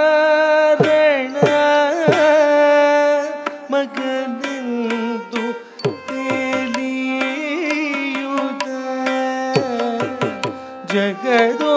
जगदोदारण मगनन्तु तेलियुत जगदो